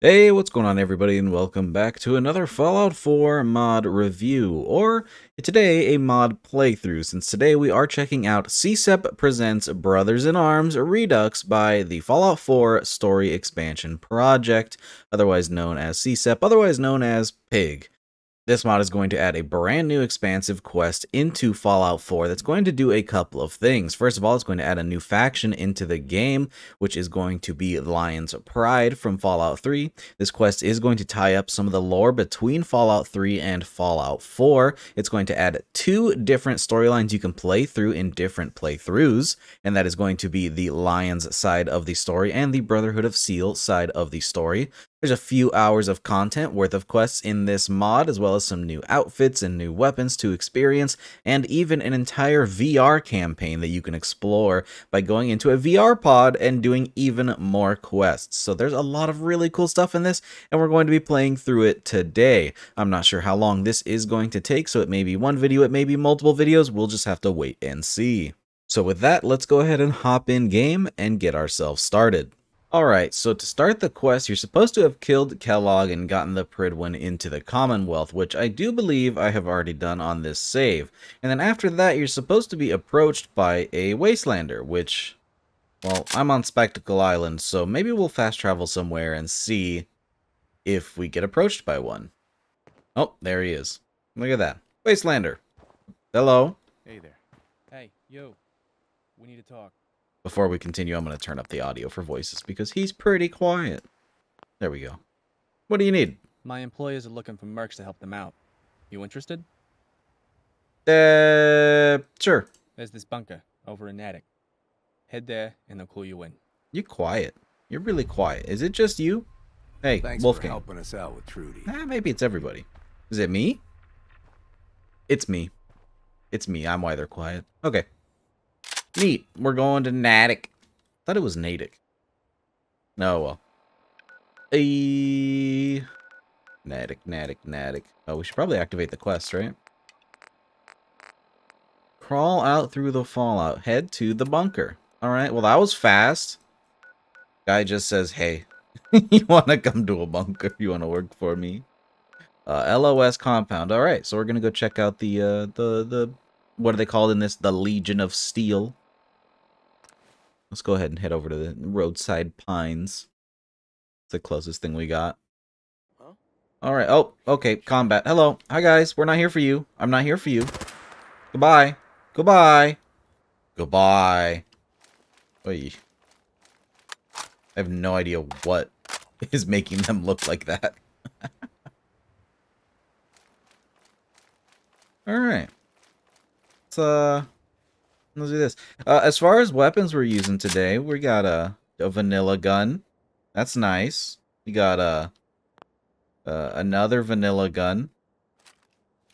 Hey, what's going on everybody and welcome back to another Fallout 4 mod review, or today a mod playthrough, since today we are checking out CSEP Presents Brothers in Arms Redux by the Fallout 4 Story Expansion Project, otherwise known as CSEP, otherwise known as PIG. This mod is going to add a brand new expansive quest into Fallout 4 that's going to do a couple of things. First of all, it's going to add a new faction into the game, which is going to be Lion's Pride from Fallout 3. This quest is going to tie up some of the lore between Fallout 3 and Fallout 4. It's going to add two different storylines you can play through in different playthroughs, and that is going to be the Lions side of the story and the Brotherhood of Steel side of the story. There's a few hours of content worth of quests in this mod, as well as some new outfits and new weapons to experience, and even an entire VR campaign that you can explore by going into a VR pod and doing even more quests. So there's a lot of really cool stuff in this, and we're going to be playing through it today. I'm not sure how long this is going to take, so it may be one video, it may be multiple videos, we'll just have to wait and see. So with that, let's go ahead and hop in game and get ourselves started. Alright, so to start the quest, you're supposed to have killed Kellogg and gotten the Prydwen into the Commonwealth, which I do believe I have already done on this save. And then after that, you're supposed to be approached by a Wastelander, which, well, I'm on Spectacle Island, so maybe we'll fast travel somewhere and see if we get approached by one. Oh, there he is. Look at that. Wastelander. Hello. Hey there. Hey, yo. We need to talk. Before we continue, I'm going to turn up the audio for voices because he's pretty quiet. There we go. What do you need? My employees are looking for mercs to help them out. You interested? Uh, sure. There's this bunker over in Natick. Head there and they'll call you in. You're quiet. You're really quiet. Is it just you? Hey, Thanks Wolfgang. for helping us out with Trudy. Ah, maybe it's everybody. Is it me? It's me. It's me. I'm why they're quiet. Okay. Neat. We're going to Natick. Thought it was Natick. Oh well. A Natick, Natick, Natick. Oh, we should probably activate the quest, right? Crawl out through the fallout. Head to the bunker. Alright, well that was fast. Guy just says, hey, you want to come to a bunker? You want to work for me? Uh, LOS compound. All right, so we're gonna go check out the uh, the the what are they called in this? The Legion of Steel. Let's go ahead and head over to the roadside pines. It's the closest thing we got. Huh? All right. Oh, okay. Combat. Hello. Hi guys. We're not here for you. I'm not here for you. Goodbye. Goodbye. Goodbye. Oy. I have no idea what is making them look like that. All right. Let's uh let's do this. Uh as far as weapons we're using today, we got a, a vanilla gun. That's nice. We got a uh, another vanilla gun.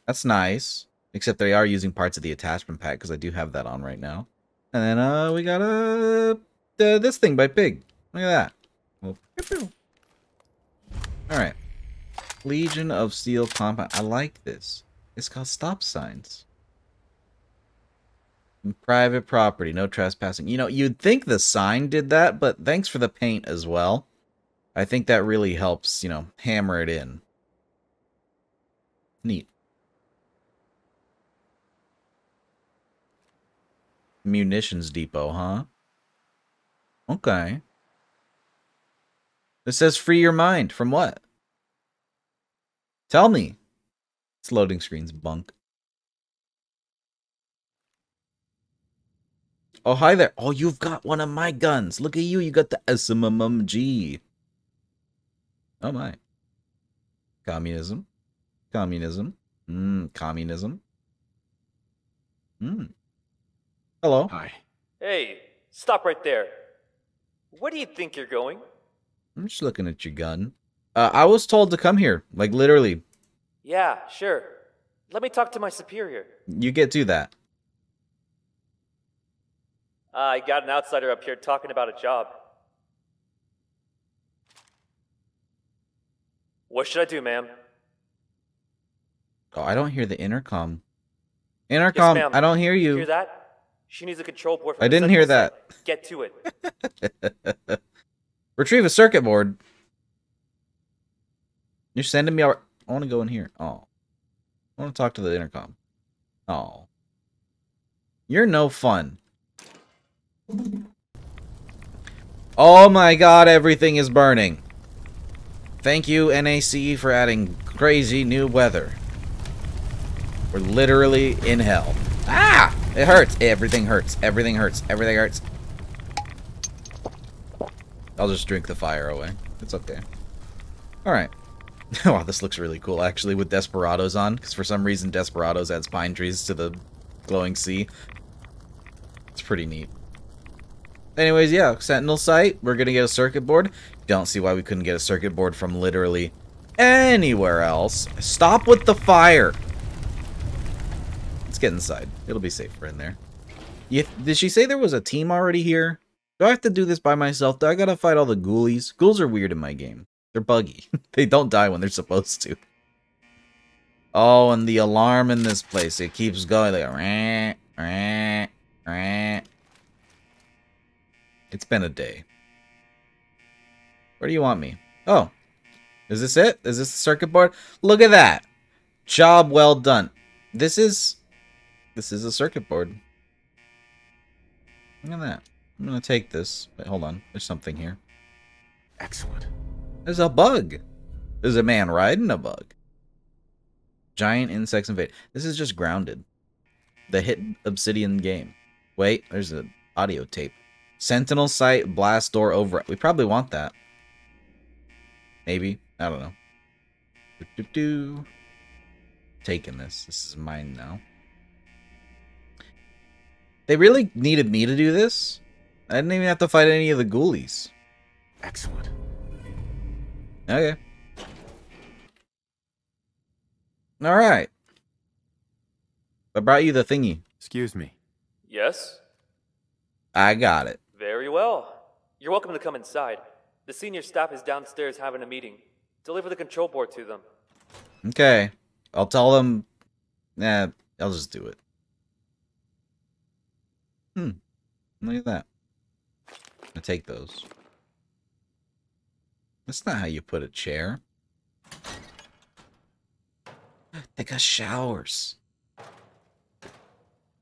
That's nice. Except they are using parts of the attachment pack because I do have that on right now. And then uh we got a uh, this thing by Pig. Look at that. All right. Legion of Steel compound. I like this. It's called stop signs. Private property, no trespassing. You know, you'd think the sign did that, but thanks for the paint as well. I think that really helps, you know, hammer it in. Neat. Munitions depot, huh? Okay. It says free your mind. From what? Tell me. It's loading screen's bunk. Oh, hi there. Oh, you've got one of my guns. Look at you. You got the SMMG. Oh, my. Communism. Communism. Mmm, communism. Mmm. Hello. Hi. Hey, stop right there. Where do you think you're going? I'm just looking at your gun. Uh, I was told to come here. Like, literally. Yeah, sure. Let me talk to my superior. You get to that. Uh, I got an outsider up here talking about a job. What should I do, ma'am? Oh, I don't hear the intercom. Intercom, ma'am. I don't hear you. Hear that? She needs a control board. For I didn't hear that. Get to it. Retrieve a circuit board. You're sending me out. I want to go in here. Oh. I want to talk to the intercom. Oh. You're no fun. Oh my god, everything is burning. Thank you, NAC, for adding crazy new weather. We're literally in hell. Ah! It hurts. Everything hurts. Everything hurts. Everything hurts. I'll just drink the fire away. It's okay. Alright. wow, this looks really cool, actually, with Desperados on. Because for some reason, Desperados adds pine trees to the glowing sea. It's pretty neat. Anyways, yeah, Sentinel site. We're to get a circuit board. Don't see why we couldn't get a circuit board from literally anywhere else. Stop with the fire. Let's get inside. It'll be safer in there. You, did she say there was a team already here? Do I have to do this by myself? Do I gotta fight all the ghoulies? Ghouls are weird in my game. They're buggy. they don't die when they're supposed to. Oh, and the alarm in this place. It keeps going like rah, rah, rah. It's been a day. Where do you want me? Oh. Is this it? Is this the circuit board? Look at that. Job well done. This is this is a circuit board. Look at that. I'm gonna take this. Wait, hold on. There's something here. Excellent. There's a bug. There's a man riding a bug. Giant insects invade. This is just grounded. The hit Obsidian game. Wait, there's an audio tape. Sentinel site, blast door over. We probably want that. Maybe. I don't know. Do, do, do. Taking this. This is mine now. They really needed me to do this? I didn't even have to fight any of the ghoulies. Excellent. Okay. Alright. I brought you the thingy. Excuse me. Yes? I got it. Very well. You're welcome to come inside. The senior staff is downstairs having a meeting. Deliver the control board to them. Okay. I'll tell them. Nah, I'll just do it. Hmm. Look at that. i take those. That's not how you put a chair. They got showers.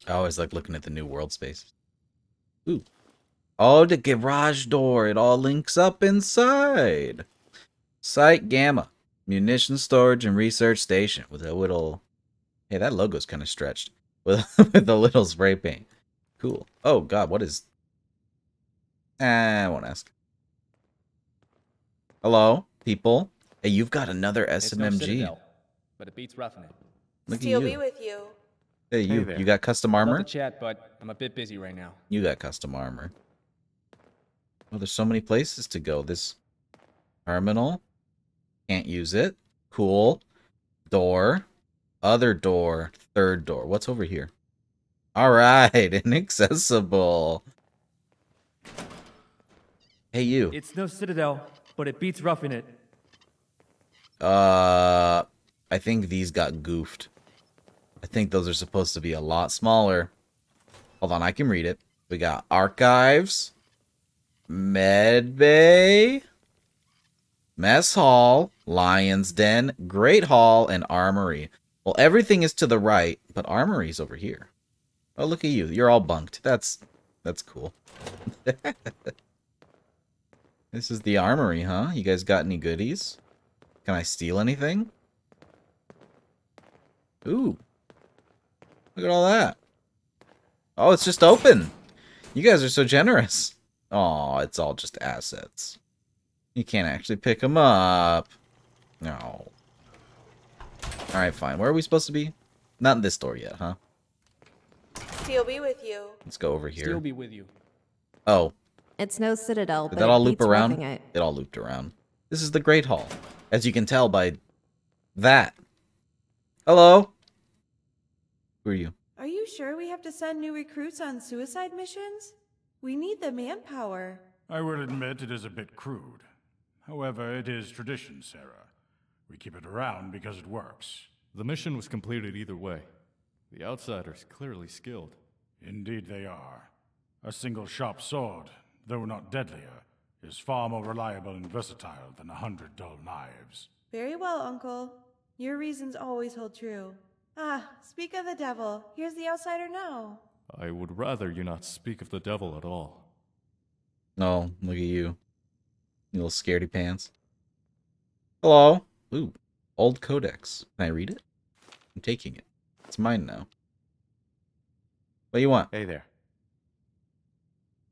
I always like looking at the new world space. Ooh. Oh, the garage door. It all links up inside. Site Gamma. Munition storage and research station with a little... Hey, that logo's kind of stretched. With, with a little spray paint. Cool. Oh, God, what is... Eh, I won't ask. Hello, people. Hey, you've got another It's no SMG. Citadel, but it beats roughing it. Look at Still be you. with you. Hey, you. there. you got custom Love armor? to chat, but I'm a bit busy right now. You got custom armor. Well, there's so many places to go. This terminal. Can't use it. Cool. Door. Other door. Third door. What's over here? Alright, inaccessible. Hey, you. It's no citadel, but it beats roughing it. Uh, I think these got goofed. I think those are supposed to be a lot smaller. Hold on, I can read it. We got archives, med bay, mess hall, lion's den, great hall, and armory. Well, everything is to the right, but armory's over here. Oh, look at you. You're all bunked. That's that's cool. this is the armory, huh? You guys got any goodies? Can I steal anything? Ooh. Look at all that. Oh, it's just open. You guys are so generous. Oh, it's all just assets. You can't actually pick them up. No. Alright, fine. Where are we supposed to be? Not in this door yet, huh? Still be with you. Let's go over here. Still be with you. Oh, It's no citadel, did but that all loop around? It. It all looped around. This is the Great Hall. As you can tell by that. Hello? Who are you? Are you sure we have to send new recruits on suicide missions? We need the manpower. I will admit it is a bit crude. However, it is tradition, Sarah. We keep it around because it works. The mission was completed either way. The outsiders clearly skilled. Indeed, they are. A single sharp sword, though not deadlier, is far more reliable and versatile than a hundred dull knives. Very well, Uncle. Your reasons always hold true. Ah, speak of the devil. Here's the outsider now. I would rather you not speak of the devil at all. Oh, look at you. You little scaredy pants. Hello. Ooh, old codex. Can I read it? I'm taking it. It's mine now. What do you want? Hey there.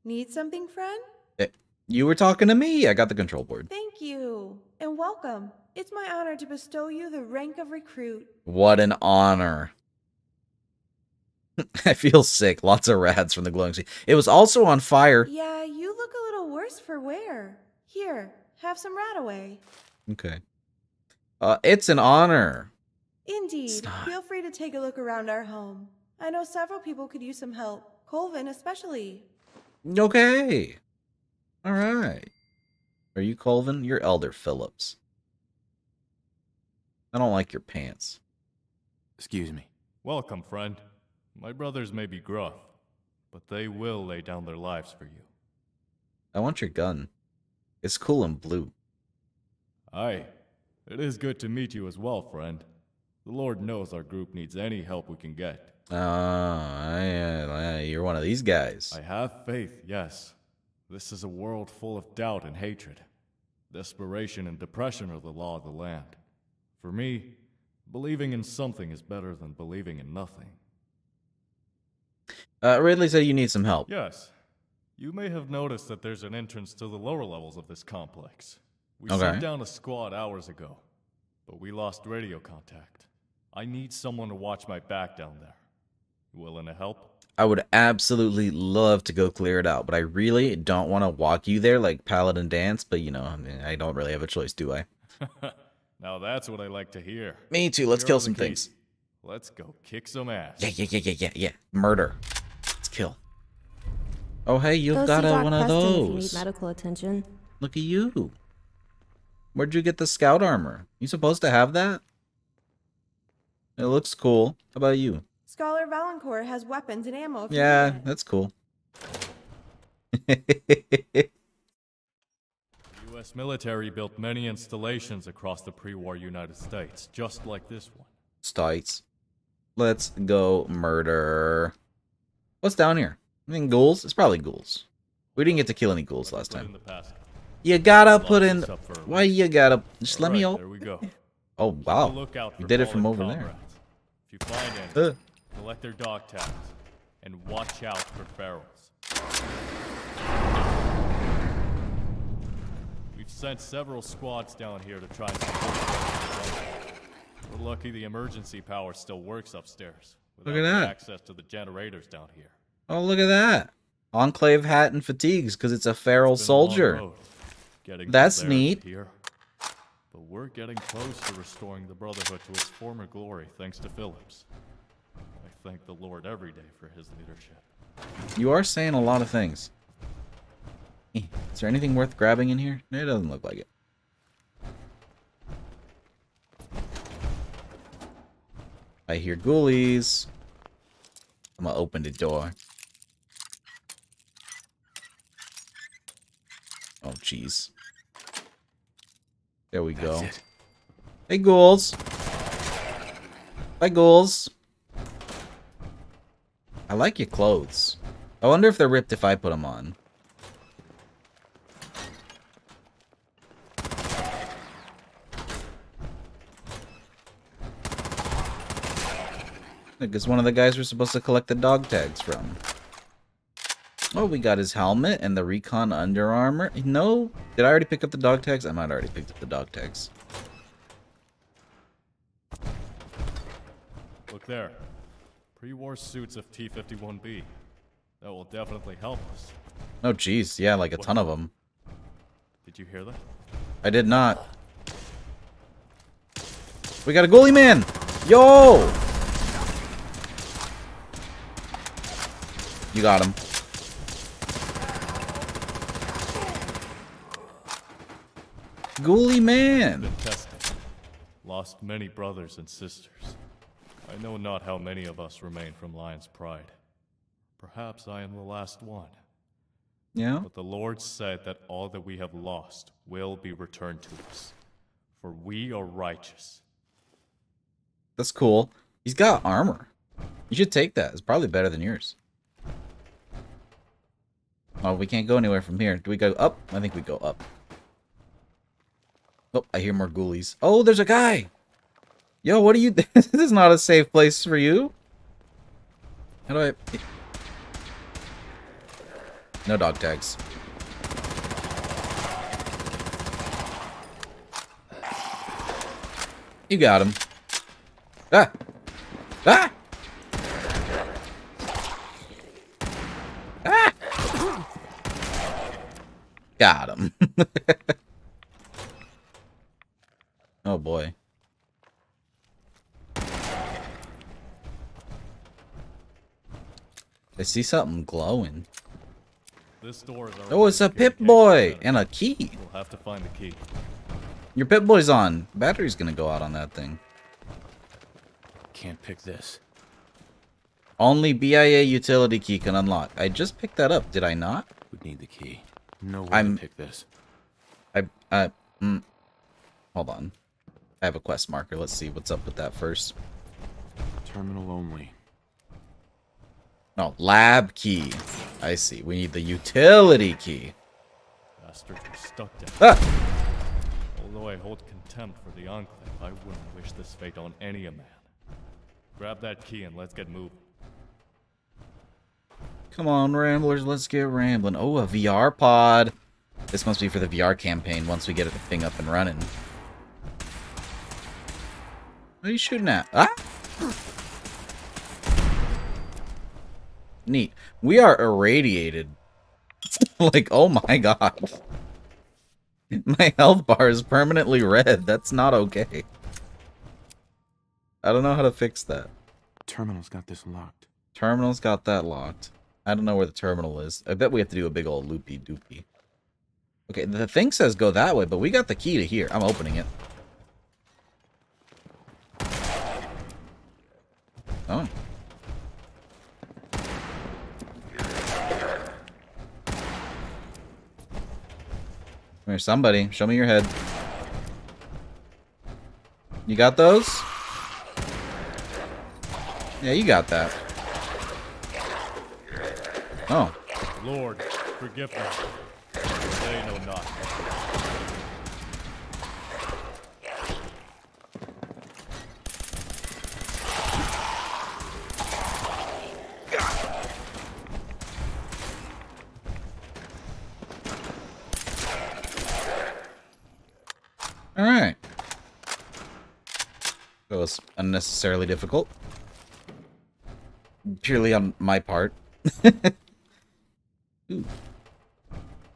Need something, friend? Eh, You were talking to me. I got the control board. Thank you. And welcome. It's my honor to bestow you the rank of recruit. What an honor. I feel sick. Lots of rats from the glowing sea. It was also on fire. Yeah, you look a little worse for wear. Here, have some RadAway. Okay. Uh, it's an honor. Indeed. not. Feel free to take a look around our home. I know several people could use some help. Colvin, especially. Okay. All right. Are you Colvin? You're Elder Phillips. I don't like your pants. Excuse me. Welcome, friend. My brothers may be gruff, but they will lay down their lives for you. I want your gun. It's cool and blue. Aye. It is good to meet you as well, friend. The Lord knows our group needs any help we can get. Ah, you're one of these guys. I have faith, yes. This is a world full of doubt and hatred. Desperation and depression are the law of the land. For me, believing in something is better than believing in nothing. Uh, Ridley said you need some help. Yes. You may have noticed that there's an entrance to the lower levels of this complex. We Okay. sent down a squad hours ago, but we lost radio contact. I need someone to watch my back down there. You willing to help? I would absolutely love to go clear it out, but I really don't want to walk you there like Paladin Danse, but you know, I, mean, I don't really have a choice, do I? now that's what I like to hear. Me too. Let's kill some things. Let's go kick some ass. Yeah, yeah, yeah, yeah, yeah, yeah. Murder. Let's kill. Oh, hey, you've Go got a, one of Preston if those. need medical attention. Look at you. Where'd you get the scout armor? You supposed to have that? It looks cool. How about you? Scholar Valancourt has weapons and ammo. Yeah, that's cool. The U.S. military built many installations across the pre-war United States, just like this one. Stites. Let's go murder. What's down here? I think ghouls? It's probably ghouls. We didn't get to kill any ghouls last time. You gotta put in. this up for a Why you gotta. Just let me Alright, out. There we go. Oh, wow. You did it from over there. If you find any, Uh, collect their dog tags and watch out for ferals. We've sent several squads down here to try and We're lucky the emergency power still works upstairs. Look at that. Access to the generators down here. oh, look at that. Enclave hat and fatigues because it's a feral It's a soldier. from That's neat. Here. But we're getting close to restoring the Brotherhood to its former glory thanks to Phillips. I thank the Lord every day for his leadership. You are saying a lot of things. Eh, Is there anything worth grabbing in here? It doesn't look like it. I hear ghoulies. I'm gonna open the door. Oh, jeez. There we go. That's it. Hey, ghouls. Hi, ghouls. I like your clothes. I wonder if they're ripped if I put them on. Because one of the guys we're supposed to collect the dog tags from. Oh, we got his helmet and the recon under armor. No, did I already pick up the dog tags? I might have already picked up the dog tags. Look there. Pre-war suits of T-51B. That will definitely help us. Oh, jeez, yeah, like a ton of them. Did you hear that? I did not. We got a goalie man! Yo! You got him. Ghoulie man! Been tested. Lost many brothers and sisters. I know not how many of us remain from Lion's Pride. Perhaps I am the last one. Yeah? But the Lord said that all that we have lost will be returned to us. For we are righteous. That's cool. He's got armor. You should take that. It's probably better than yours. Oh, we can't go anywhere from here. Do we go up? I think we go up. Oh, I hear more ghoulies. Oh, there's a guy! Yo, what are you... this is not a safe place for you. How do I... No dog tags. You got him. Ah! Ah! Got him. oh boy. I see something glowing. This door is Oh, it's a Pip Pip Boy and a key. We'll have to find the key. Your Pip Boy's on. Battery's gonna go out on that thing. Can't pick this. Only BIA utility key can unlock. I just picked that up, did I not? Would need the key. No way I'm- to pick this. I, uh, mm, hold on. I have a quest marker. Let's see what's up with that first. Terminal only. No, lab key. I see. We need the utility key. Bastards are stuck down. Ah! Although I hold contempt for the Enclave, I wouldn't wish this fate on any a man. Grab that key and let's get moving. Come on, Ramblers, let's get rambling. Oh, a VR pod. This must be for the VR campaign once we get the thing up and running. What are you shooting at? Ah! Neat. We are irradiated. like, oh my god. My health bar is permanently red. That's not okay. I don't know how to fix that. Terminal's got this locked. Terminal's got that locked. I don't know where the terminal is. I bet we have to do a big old loopy doopy. Okay, the thing says go that way, but we got the key to here. I'm opening it. Oh. Come here, somebody. Show me your head. You got those? Yeah, you got that. Oh. Lord, forgive them. They know not. Alright. That was unnecessarily difficult. Purely on my part. Ooh.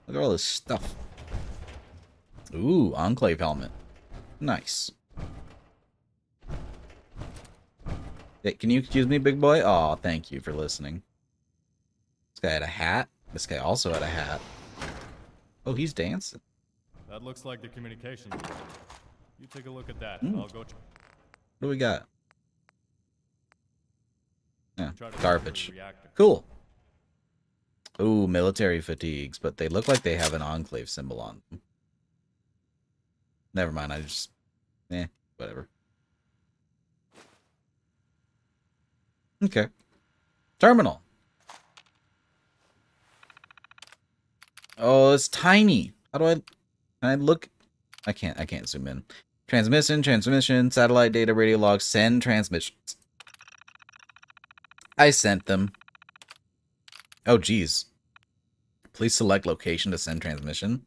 Look at all this stuff. Ooh, Enclave helmet. Nice. Hey, can you excuse me, big boy? Aw, thank you for listening. This guy had a hat. This guy also had a hat. Oh, he's dancing. That looks like the communications. room. You take a look at that. Mm. I'll go What do we got? Yeah, garbage. secure the reactor. Cool. Ooh, military fatigues, but they look like they have an enclave symbol on them. Never mind, I just... Eh, whatever. Okay. Terminal. Oh, it's tiny. How do I... Can I look... I can't, I can't zoom in. Transmission, transmission, satellite data, radio logs, send transmissions. I sent them. Oh, geez. Please select location to send transmission.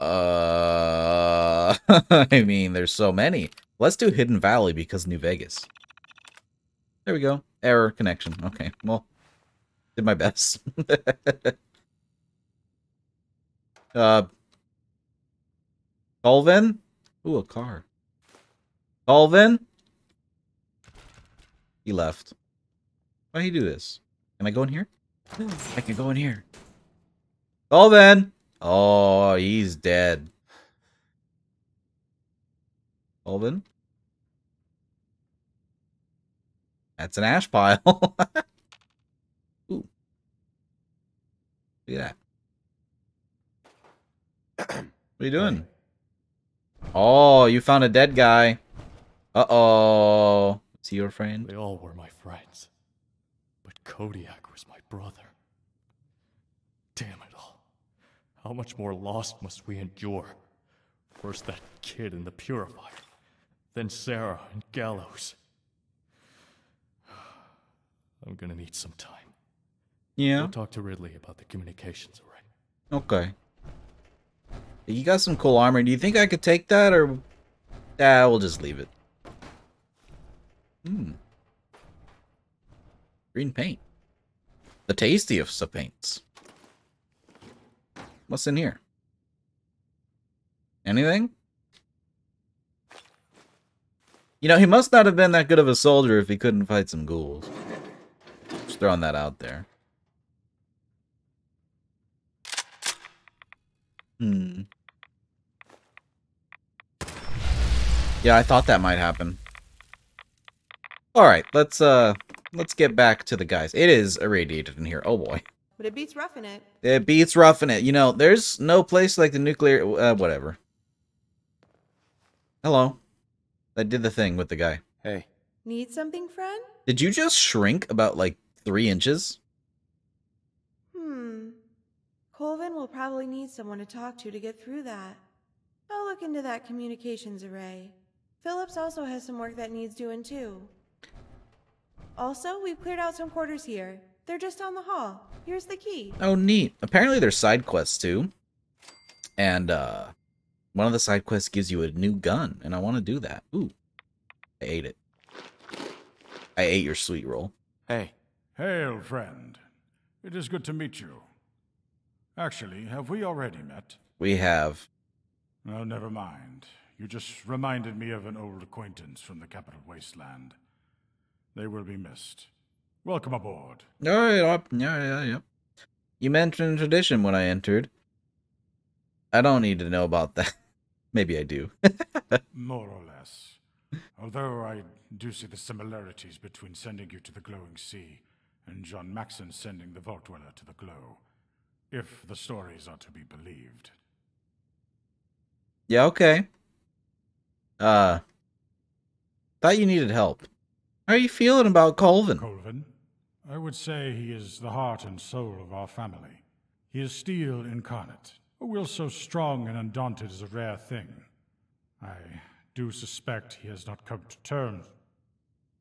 Uh, I mean, there's so many. Let's do Hidden Valley because New Vegas. There we go. Error connection. Okay, well, did my best. uh, Colvin? Ooh, a car. Colvin? He left. Why did he do this? Can I go in here? I can go in here. Oh, Colvin! Oh, he's dead. Oh, Colvin? That's an ash pile. Ooh. Look at that. What are you doing? Oh, you found a dead guy. Uh-oh. Is he your friend? They all were my friends. Kodiak was my brother. Damn it all. How much more loss must we endure? First that kid in the Purifier, then Sarah and Gallows. I'm gonna need some time. Yeah. Go talk to Ridley about the communications array. Okay. You got some cool armor. Do you think I could take that, or... Ah, we'll just leave it. Hmm. Green paint. The tastiest of paints. What's in here? Anything? You know, he must not have been that good of a soldier if he couldn't fight some ghouls. Just throwing that out there. Hmm. Yeah, I thought that might happen. All right, let's uh let's get back to the guys. It is irradiated in here. Oh boy. But it beats roughing it. It beats roughing it. You know, there's no place like the nuclear uh, whatever. Hello. I did the thing with the guy. Hey, Need something, friend? Did you just shrink about like 3 inches? Hmm. Colvin will probably need someone to talk to to get through that. I'll look into that communications array. Phillips also has some work that needs doing too. Also, we've cleared out some quarters here. They're just down the hall. Here's the key. Oh, neat. Apparently there's side quests too. And uh one of the side quests gives you a new gun, and I want to do that. Ooh. I ate it. I ate your sweet roll. hey, Hail, friend. It is good to meet you. Actually, have we already met? We have Oh, never mind. You just reminded me of an old acquaintance from the capital wasteland. They will be missed. Welcome aboard. Yeah, yeah, yeah, yeah. You mentioned tradition when I entered. I don't need to know about that. Maybe I do. More or less. Although I do see the similarities between sending you to the glowing sea and John Maxson sending the Vault Dweller to the glow. If the stories are to be believed. yeah, okay. Uh, thought you needed help. How are you feeling about Colvin? Colvin, I would say he is the heart and soul of our family. He is steel incarnate. A will so strong and undaunted is a rare thing. I do suspect he has not come to terms.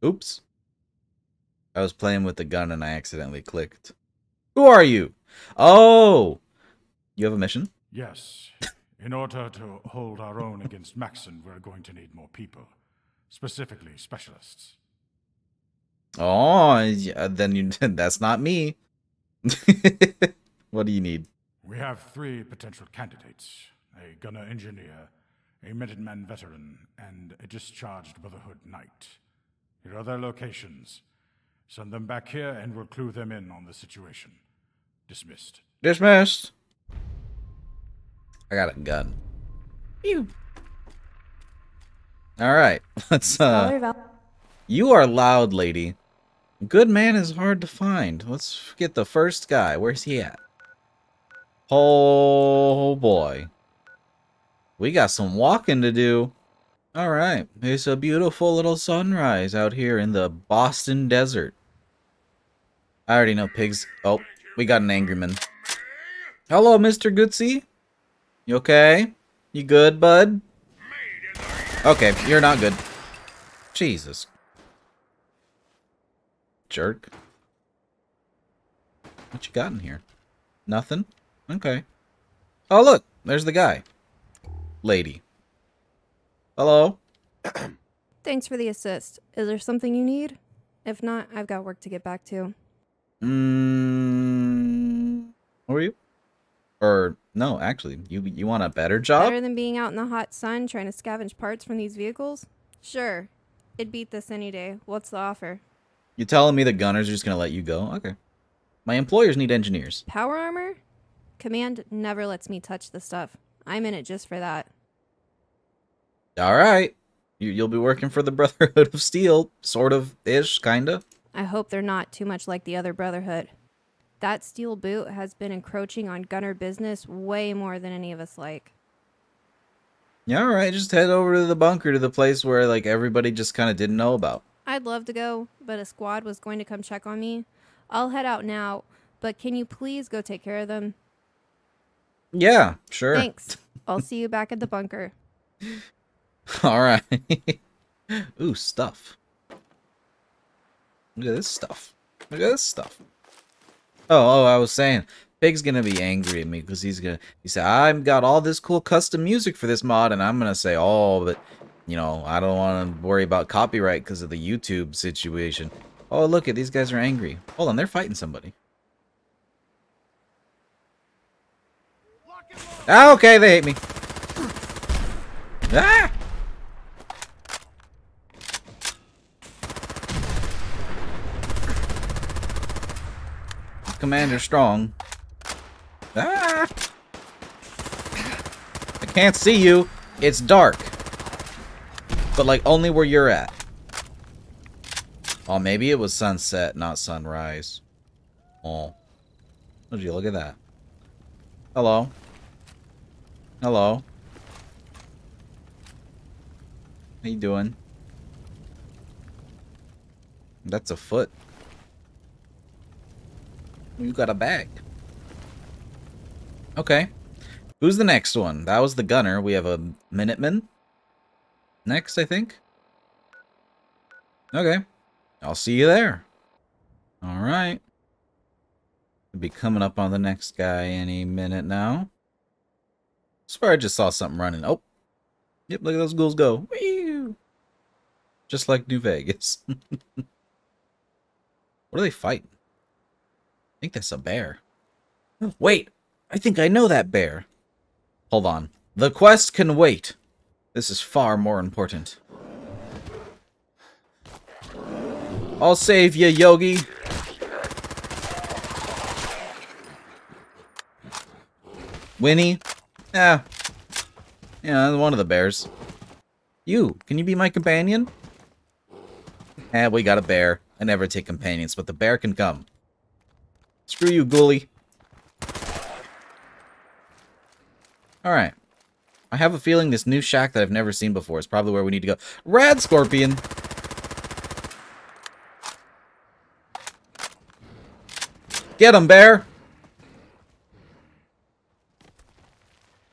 Oops. I was playing with the gun and I accidentally clicked. Who are you? Oh! You have a mission? Yes. In order to hold our own against Maxson, we're going to need more people. Specifically, specialists. Oh, yeah, then you, that's not me. what do you need? We have three potential candidates a gunner engineer, a Minuteman veteran, and a discharged Brotherhood knight. Here are their locations. Send them back here and we'll clue them in on the situation. Dismissed. Dismissed. I got a gun. Pew. All right, let's uh. You are loud, lady. Good man is hard to find. Let's get the first guy. Where's he at? Oh boy. We got some walking to do. All right, it's a beautiful little sunrise out here in the Boston desert. I already know pigs. Oh, we got an angry man. Hello, Mr. Goodsey. You okay? You good, bud? Okay, you're not good. Jesus. Jerk. What you got in here? Nothing? Okay. Oh, look. There's the guy. Lady. Hello? Thanks for the assist. Is there something you need? If not, I've got work to get back to. Mmm. Who are you? Or, no, actually, you you want a better job? Better than being out in the hot sun trying to scavenge parts from these vehicles? Sure. It'd beat this any day. What's the offer? You telling me the gunners are just gonna let you go? Okay. My employers need engineers. Power armor? Command never lets me touch the stuff. I'm in it just for that. All right. You, you'll be working for the Brotherhood of Steel, sort of ish, kinda. I hope they're not too much like the other Brotherhood. That steel boot has been encroaching on gunner business way more than any of us like. Yeah, all right. Just head over to the bunker to the place where like everybody just kind of didn't know about. I'd love to go, but a squad was going to come check on me. I'll head out now, but can you please go take care of them? Yeah, sure. Thanks. I'll see you back at the bunker. All right. Ooh, stuff. Look at this stuff. Look at this stuff. Oh, oh, I was saying, Pig's gonna be angry at me because he's gonna. He said, "I've got all this cool custom music for this mod," and I'm gonna say, "Oh, but you know, I don't want to worry about copyright because of the YouTube situation." Oh, look at these guys are angry. Hold on, they're fighting somebody. Ah, okay, they hate me. Ah! Commander Strong. Ah! I can't see you. It's dark. But, like, only where you're at. Oh, maybe it was sunset, not sunrise. Oh. Would you look at that? Hello? Hello? How you doing? That's a foot. Oh, you got a bag. Okay. Who's the next one? That was the gunner. We have a Minuteman. Next, I think. Okay. I'll see you there. Alright. We'll be coming up on the next guy any minute now. Swear I just saw something running. Oh. Yep, look at those ghouls go. Whee! Just like New Vegas. what are they fighting? I think that's a bear. Wait, I think I know that bear. Hold on. The quest can wait. This is far more important. I'll save you, Yogi. Winnie? Yeah. Yeah, one of the bears. You, can you be my companion? Eh, we got a bear. I never take companions, but the bear can come. Screw you, ghoulie. Alright. I have a feeling this new shack that I've never seen before is probably where we need to go. Rad Scorpion! Get him, bear!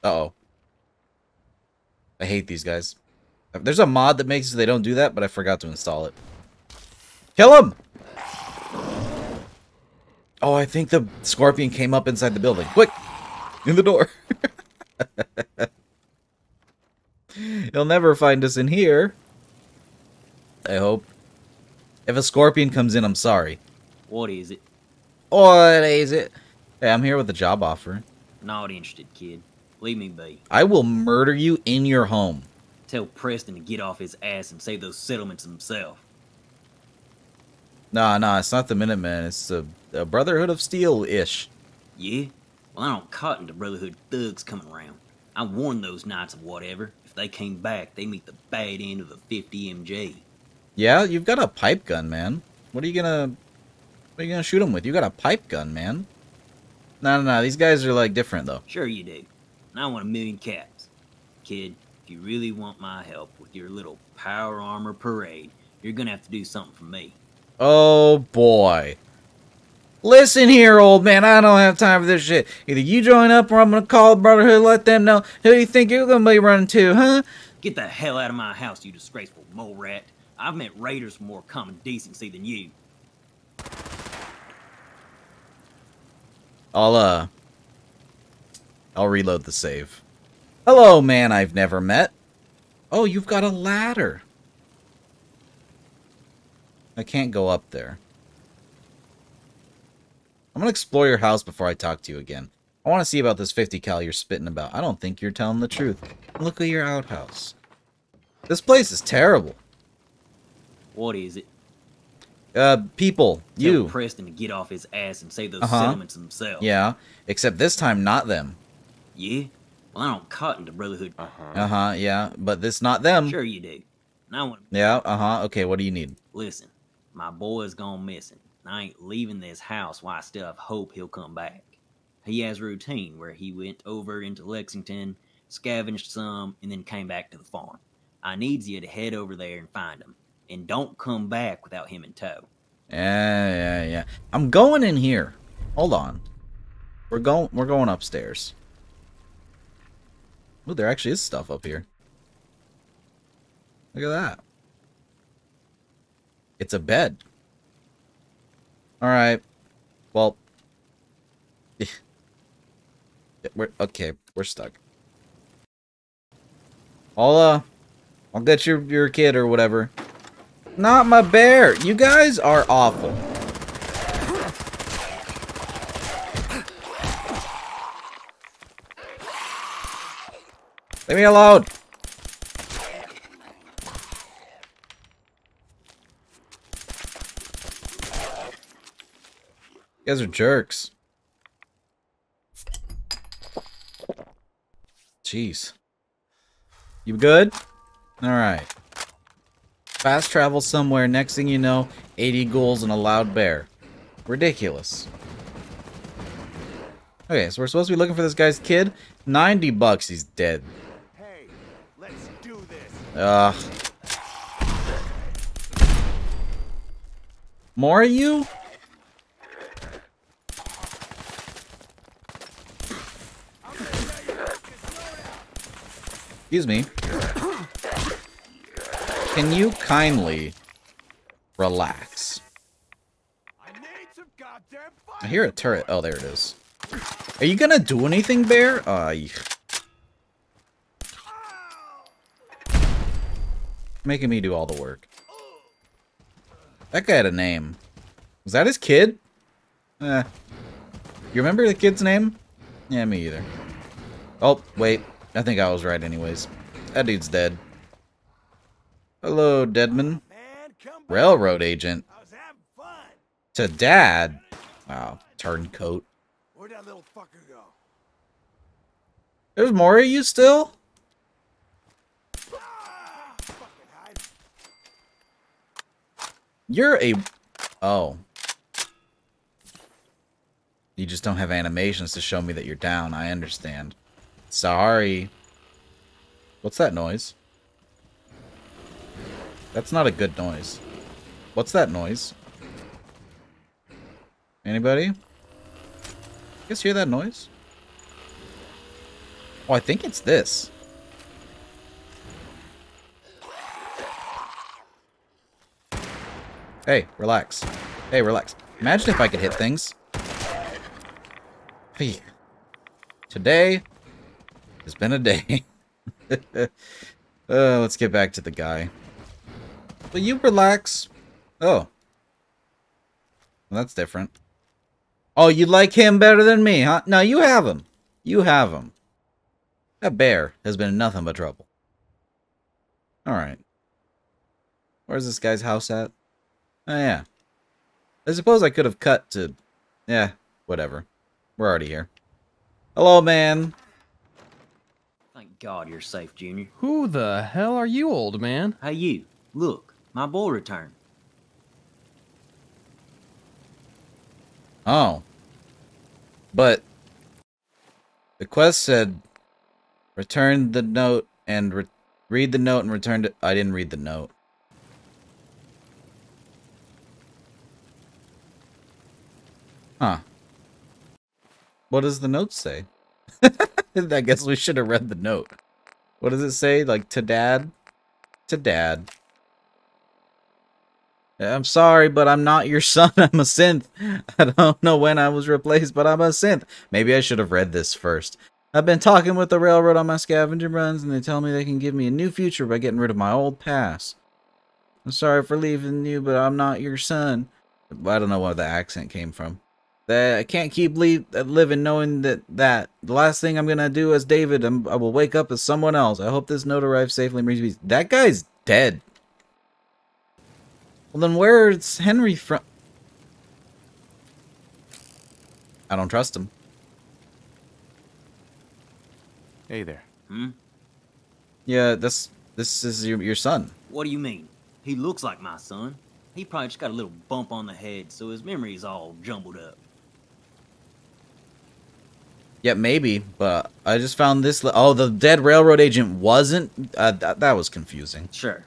Uh-oh. I hate these guys. There's a mod that makes so they don't do that, but I forgot to install it. Kill him! Oh, I think the scorpion came up inside the building. Quick! In the door. He'll never find us in here. I hope. If a scorpion comes in, I'm sorry. What is it? What is it? Hey, I'm here with a job offer. Not interested, kid. Leave me be. I will murder you in your home. Tell Preston to get off his ass and save those settlements himself. Nah, nah, it's not the Minutemen. It's a, a Brotherhood of Steel-ish. Yeah? Well, I don't cotton to Brotherhood thugs coming around. I warned those knights of whatever. They came back, they meet the bad end of a 50 MG. Yeah, you've got a pipe gun, man. What are you gonna... What are you gonna shoot them with? You got a pipe gun, man. No, no, no. These guys are, like, different, though. Sure you do. And I want a million caps. Kid, if you really want my help with your little power armor parade, you're gonna have to do something for me. Oh, boy. Listen here, old man. I don't have time for this shit. Either you join up or I'm gonna call the Brotherhood let them know who you think you're gonna be running to, huh? Get the hell out of my house, you disgraceful mole rat. I've met raiders with more common decency than you. I'll, uh... I'll reload the save. Hello, man I've never met. Oh, you've got a ladder. I can't go up there. I'm gonna explore your house before I talk to you again. I want to see about this 50 cal you're spitting about. I don't think you're telling the truth. Look at your outhouse. This place is terrible. What is it? Uh, people, Tell you. Preston to get off his ass and save those Uh-huh. settlements himself. Yeah, except this time not them. Yeah? Well, I don't cotton to Brotherhood. Uh-huh. Uh-huh, yeah, but this not them. Sure you do. And I want Yeah, uh-huh. Okay, what do you need? Listen, my boy's gone missing. I ain't leaving this house while I still have hope he'll come back. He has a routine where he went over into Lexington, scavenged some, and then came back to the farm. I needs you to head over there and find him. And don't come back without him in tow. Yeah, yeah, yeah. I'm going in here. Hold on. We're going we're going upstairs. Oh, there actually is stuff up here. Look at that. It's a bed. Alright. Well. we're okay, we're stuck. I'll uh I'll get your your kid or whatever. Not my bear. You guys are awful. Leave me alone. You guys are jerks. Jeez. You good? Alright. Fast travel somewhere, next thing you know, 80 ghouls and a loud bear. Ridiculous. Okay, so we're supposed to be looking for this guy's kid. 90 bucks, he's dead. Hey, let's do this. Ugh. More of you? Excuse me. Can you kindly relax? I hear a turret. Oh, there it is. Are you gonna do anything, Bear? Uh. Making me do all the work. That guy had a name. Was that his kid? Eh. You remember the kid's name? Yeah, me either. Oh, wait. I think I was right anyways. That dude's dead. Hello, Deadman. Railroad agent. To dad. Wow, turncoat. Where'd that little fucker go? There's more of you still? You're a... Oh. You just don't have animations to show me that you're down. I understand. Sorry. What's that noise? That's not a good noise. What's that noise? Anybody? You guys hear that noise? Oh, I think it's this. Hey, relax. Hey, relax. Imagine if I could hit things. Hey. Today has been a day. uh, let's get back to the guy. Will you relax? Oh. Well, that's different. Oh, you like him better than me, huh? No, you have him. You have him. That bear has been nothing but trouble. Alright. Where's this guy's house at? Oh, yeah. I suppose I could have cut to... Yeah, whatever. We're already here. Hello, man. Thank God you're safe, Junior. Who the hell are you, old man? Hey, you. Look, my boy returned. Oh. But the quest said return the note and re read the note and return it. I didn't read the note. Huh. What does the note say? I guess we should have read the note. What does it say? Like, to dad? To dad. I'm sorry, but I'm not your son. I'm a synth. I don't know when I was replaced, but I'm a synth. Maybe I should have read this first. I've been talking with the railroad on my scavenger runs, and they tell me they can give me a new future by getting rid of my old past. I'm sorry for leaving you, but I'm not your son. I don't know where the accent came from. That I can't keep leave, living knowing that that the last thing I'm gonna do as David, I'm, I will wake up as someone else. I hope this note arrives safely and brings peace. That guy's dead. Well, then where's Henry from? I don't trust him. Hey there. Hmm? Yeah, this this is your your son. What do you mean? He looks like my son. He probably just got a little bump on the head, so his memory's all jumbled up. Yeah, maybe, but I just found this. Oh, the dead railroad agent wasn't. Uh, that that was confusing. Sure.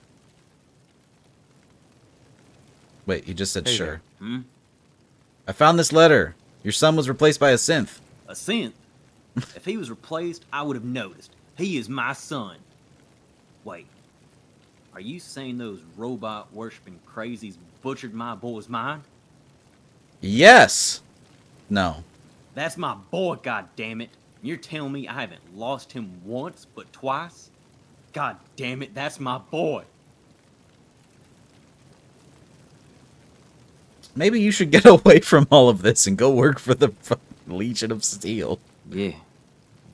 Wait, he just said Hey sure. Hmm? I found this letter. Your son was replaced by a synth. A synth? if he was replaced, I would have noticed. He is my son. Wait. Are you saying those robot worshipping crazies butchered my boy's mind? Yes. No. That's my boy, god damn it. You're telling me I haven't lost him once but twice? God damn it, that's my boy. Maybe you should get away from all of this and go work for the Legion of Steel. Yeah.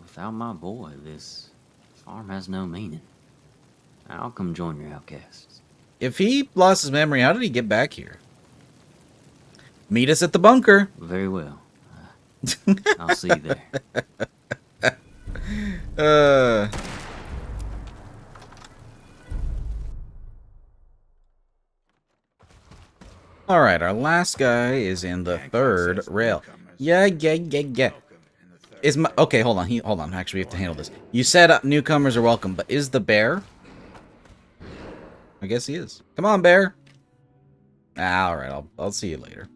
Without my boy, this farm has no meaning. I'll come join your outcasts. If he lost his memory, how did he get back here? Meet us at the bunker. Very well. I'll see you there. Uh. All right, our last guy is in the third rail. Yeah, yeah, yeah, yeah. Is my okay? Hold on, he, hold on. Actually, we have to handle this. You said uh, newcomers are welcome, but is the bear? I guess he is. Come on, bear. Ah, all right, I'll I'll see you later.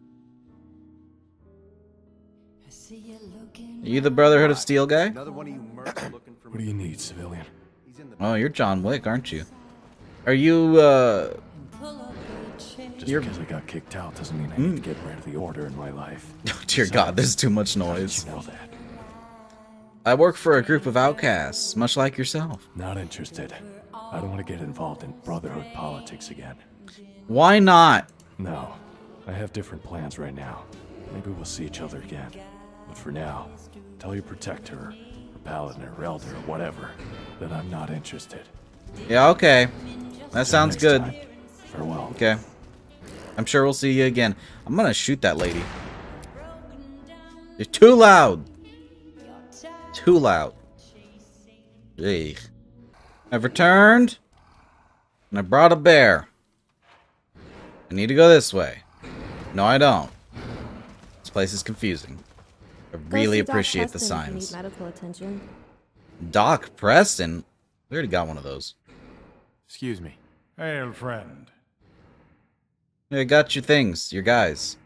Are you the Brotherhood of Steel guy? Another one of you mercs looking for What do you need, civilian? Oh, you're John Wick, aren't you? Are you, uh... Just You're- because I got kicked out doesn't mean I Mm. need to get rid of the order in my life. Oh, dear God, there's too much noise. You know that. I work for a group of outcasts, much like yourself. Not interested. I don't want to get involved in brotherhood politics again. Why not? No, I have different plans right now. Maybe we'll see each other again. But for now, tell your protector, or paladin, or elder, or whatever, that I'm not interested. Yeah, okay. That sounds good. time. Farewell. Okay. I'm sure we'll see you again. I'm gonna shoot that lady. You're too loud. Too loud. Gee. I've returned. And I brought a bear. I need to go this way. No, I don't. This place is confusing. I really appreciate the Preston if you need signs. medical attention. Doc Preston? We already got one of those. Excuse me. Hail, friend. I got your things, your guys.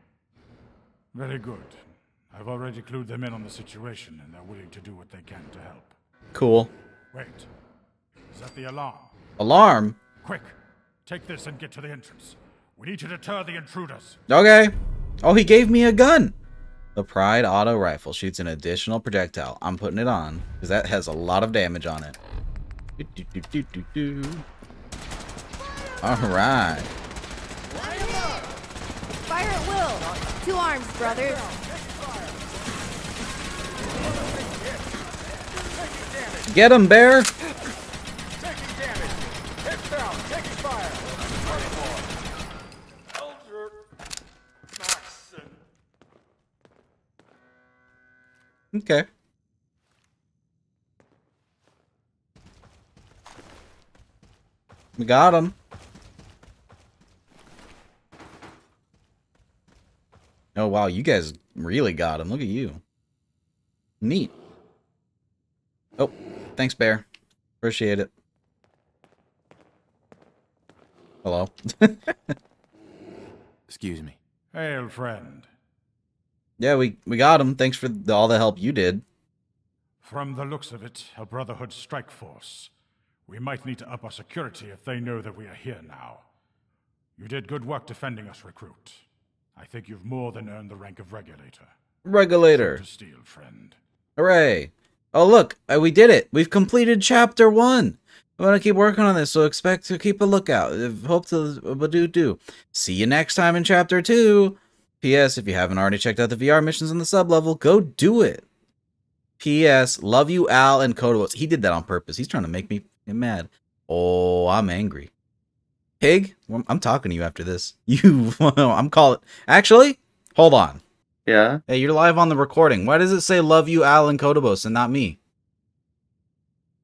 Very good. I've already clued them in on the situation, and they're willing to do what they can to help. Cool. Wait. Is that the alarm? Alarm? Quick! Take this and get to the entrance. We need to deter the intruders. Okay. Oh, he gave me a gun. The Pride Auto Rifle shoots an additional projectile. I'm putting it on because that has a lot of damage on it. Do, do, do, do, do, do. All right. Fire at will. To arms, brothers. Get him, bear. Okay. We got him. Oh wow, you guys really got him. Look at you. Neat. Oh, thanks, Bear. Appreciate it. Hello. Excuse me. Hail, friend. Yeah, we we got him. Thanks for the, all the help you did. From the looks of it, a Brotherhood strike force. We might need to up our security if they know that we are here now. You did good work defending us, recruit. I think you've more than earned the rank of regulator. Regulator. To Steel, friend. Hooray. Oh, look, uh, we did it. We've completed chapter one. I'm going to keep working on this, so expect to keep a lookout. Hope to uh, do do. See you next time in chapter two. P.S. If you haven't already checked out the VR missions on the sub level, go do it. P.S. Love you, Al and Kodos. He did that on purpose. He's trying to make me mad. Oh, I'm angry. Pig, I'm- talking to you after this. You, I'm calling. Actually, hold on. Yeah. Hey, you're live on the recording. Why does it say "Love you, Alan Kodobos" and not me?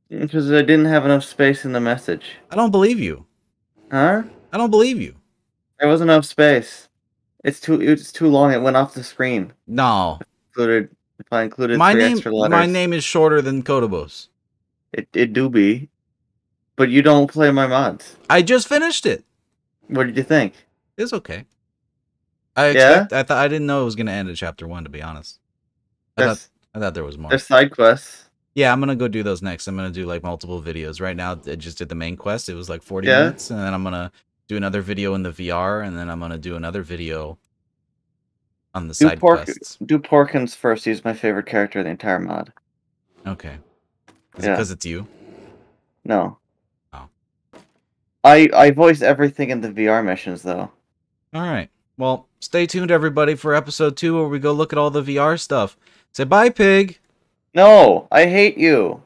Because I didn't have enough space in the message. I don't believe you. Huh? I don't believe you. There wasn't enough space. It's too. It's too long. It went off the screen. No. Included If I included my three name, extra letters, my name is shorter than Kotobos. It it do be, but you don't play my mods. I just finished it. What did you think? It's okay. I Yeah? I thought I didn't know it was gonna end at chapter one. To be honest, I thought I thought there was more. There's side quests. Yeah, I'm gonna go do those next. I'm gonna do like multiple videos. Right now, I just did the main quest. It was like 40 Yeah? minutes, and then I'm gonna do another video in the VR, and then I'm gonna do another video on the Do side pork quests. do Porkins first. He's my favorite character of the entire mod. Okay. Is it because it's you? No. Oh. I I voice everything in the VR missions though. All right. Well, stay tuned, everybody, for episode two, where we go look at all the VR stuff. Say bye, pig. No, I hate you.